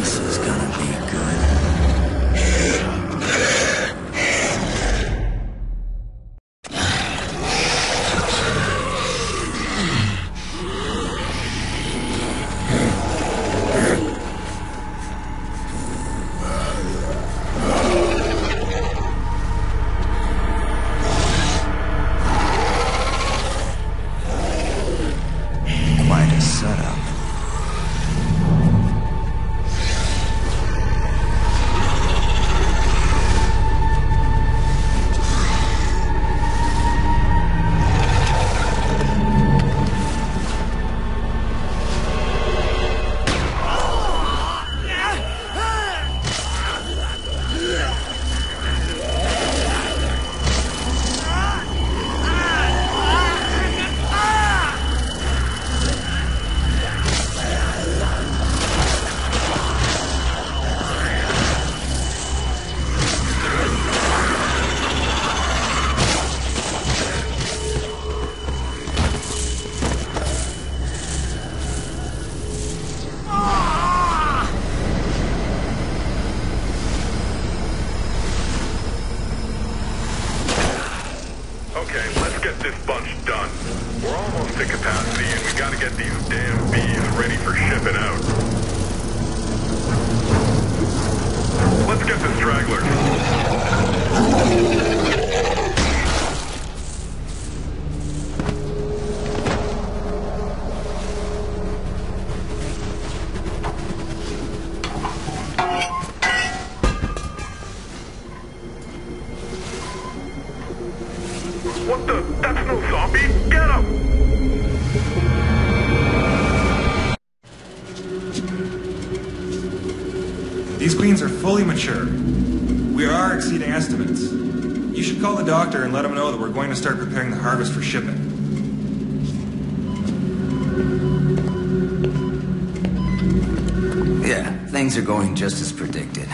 chances. This bunch done. We're almost at capacity, and we gotta get these damn bees ready for shipping out. Let's get the stragglers. What the? That's no zombie! Get him! These queens are fully mature. We are exceeding estimates. You should call the doctor and let him know that we're going to start preparing the harvest for shipping. Yeah, things are going just as predicted.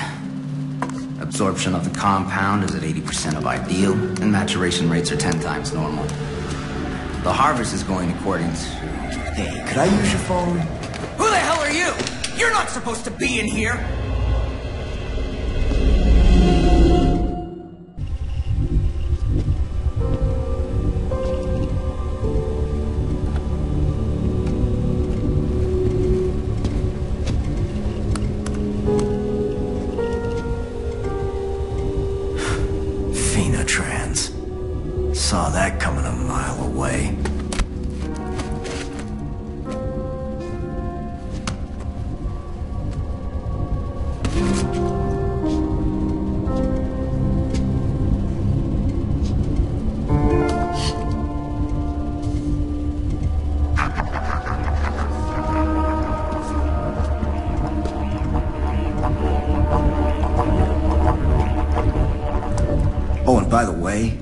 Absorption of the compound is at 80% of ideal, and maturation rates are 10 times normal. The harvest is going according to... Hey, could I use your phone? Who the hell are you? You're not supposed to be in here. Saw that coming a mile away. By the way,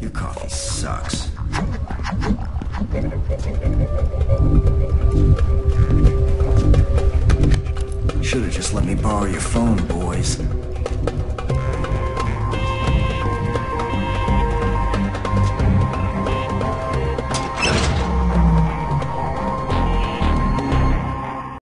your coffee sucks. Should have just let me borrow your phone, boys.